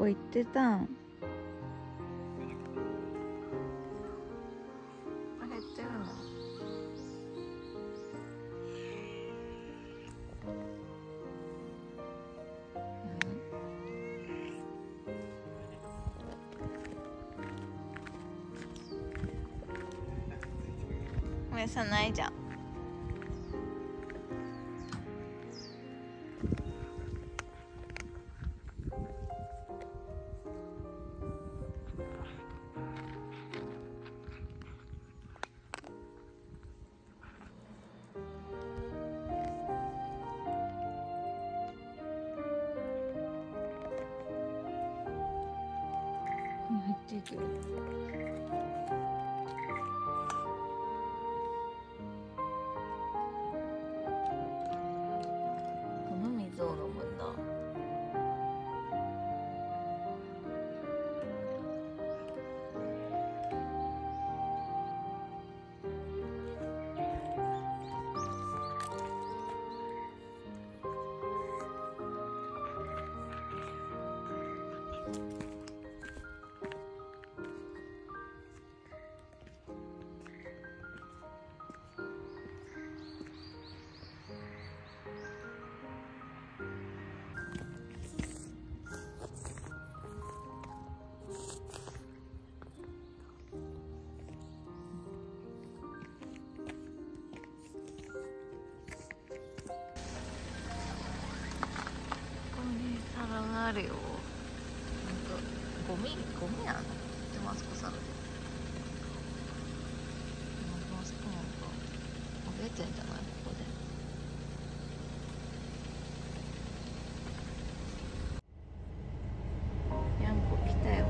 こ行ってたん。あ減ってるのうん餌ないじゃん。ここに入っていくよこのるよ。なんかゴミゴミやのでもあそこ皿でなんかあそこなんかあげてんじゃない？ここで。ヤンコ来たよ。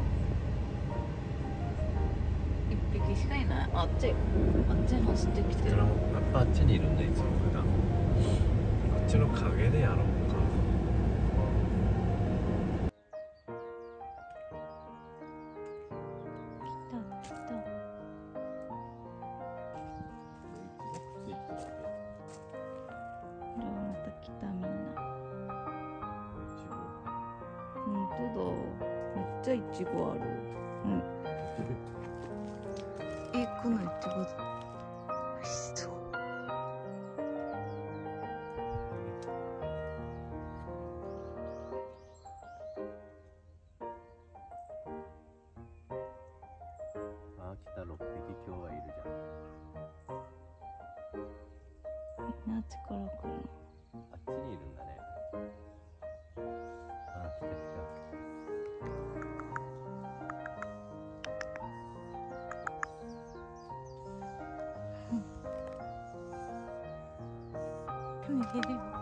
一匹しかいない。あっちあっち走ってきてる。やっぱあっちにいるんだいつも普段。こっちの影でやろうっちゃいちごある。うん。えこのいちご美味しそう。あ来た。6匹今日はいるじみん。なあっちから来る you.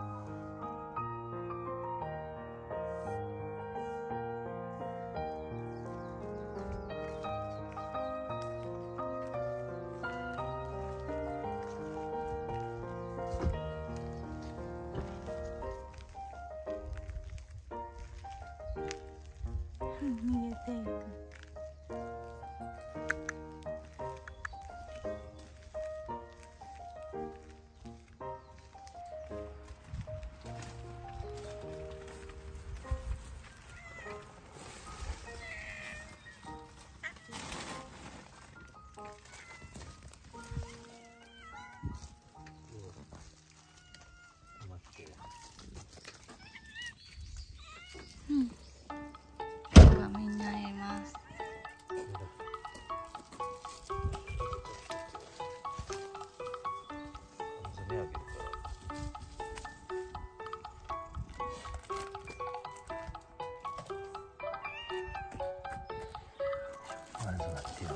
まず待ってよ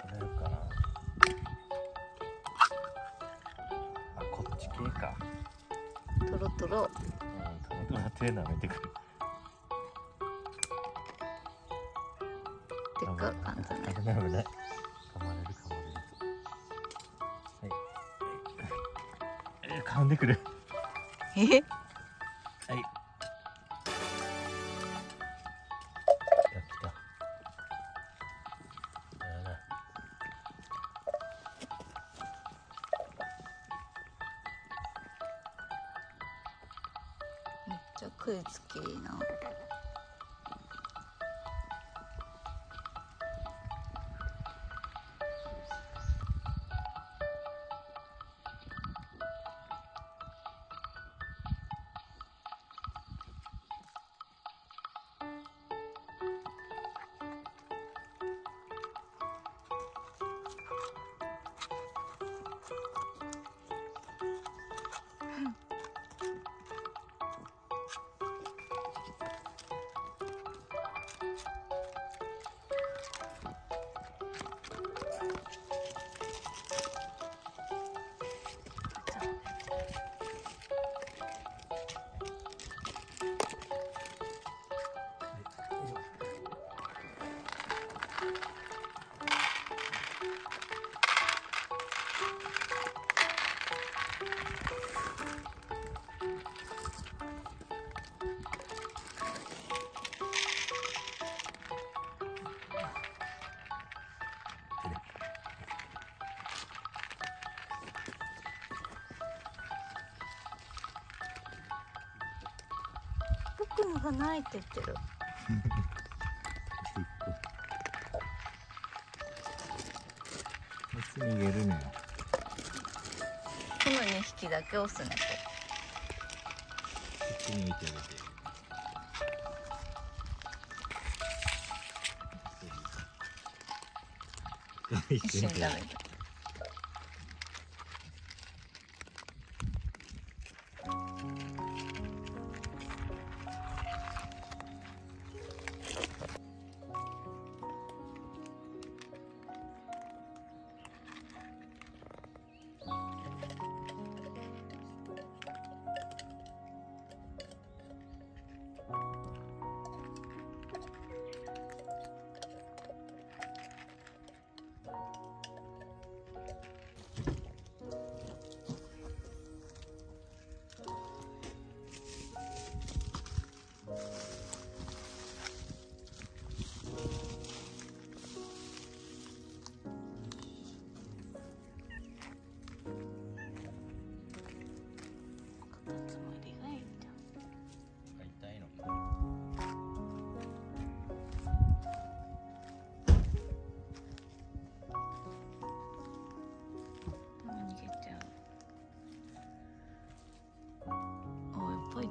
取れるかなっち系か。トロトロ。うんトマトが手舐めてくるでっか。かんじゃない危ない危ない噛まれる噛まれるはい。え噛んでくるえ？はい。や来ためっちゃ食いつきいいな。ないって言ってる 逃げるのよこの2匹だけオス猫こっちに見てあげて。一緒に食べる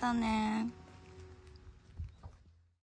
たね。